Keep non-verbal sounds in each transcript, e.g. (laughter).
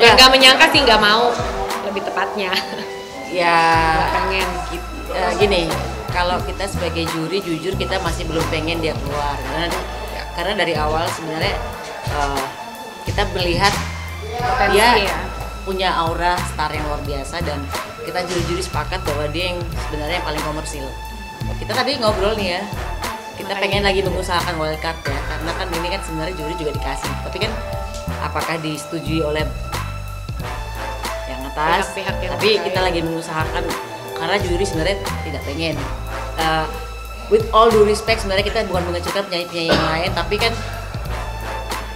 Ya nggak menyangka sih nggak mau lebih tepatnya. (laughs) ya Nggak pengen. Git- eh, gini kalau kita sebagai juri jujur kita masih belum pengen dia keluar karena karena dari awal sebenarnya eh, kita melihat Potensi dia ya. punya aura star yang luar biasa dan kita juri-juri sepakat bahwa dia yang sebenarnya yang paling komersil kita tadi ngobrol nih ya kita Makanya pengen lagi gitu. mengusahakan wildcard ya karena kan ini kan sebenarnya juri juga dikasih tapi kan apakah disetujui oleh atas Pihak-pihak yang tapi terkait. kita lagi mengusahakan karena juri sebenarnya tidak pengen Uh, with all due respect sebenarnya kita bukan mengecilkan penyanyi-penyanyi yang lain tapi kan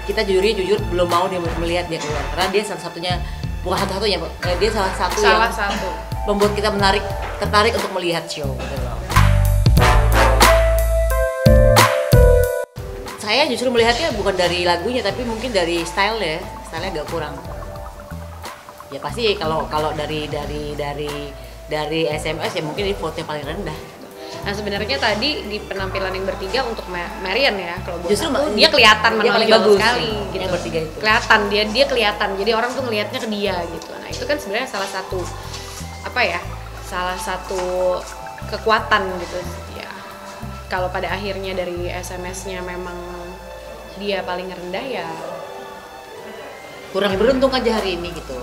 kita juri jujur belum mau dia melihat dia keluar karena dia salah satunya bukan satu-satunya Pak. Eh, dia salah satu Salah yang satu. membuat kita menarik tertarik untuk melihat show gitu loh. saya justru melihatnya bukan dari lagunya tapi mungkin dari style ya stylenya agak kurang ya pasti kalau kalau dari dari dari dari SMS ya mungkin ini vote yang paling rendah Nah sebenarnya tadi di penampilan yang bertiga untuk Ma- Marian ya kalau buat Justru aku, dia kelihatan dia paling bagus sekali yang gitu. bertiga itu. Kelihatan dia dia kelihatan. Jadi orang tuh ngelihatnya ke dia gitu. Nah itu kan sebenarnya salah satu apa ya? Salah satu kekuatan gitu ya. Kalau pada akhirnya dari SMS-nya memang dia paling rendah ya kurang beruntung aja hari ini gitu